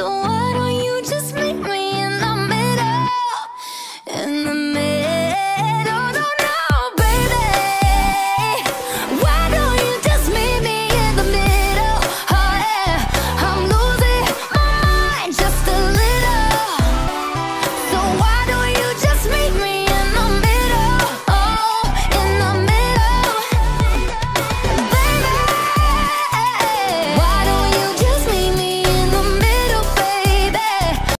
So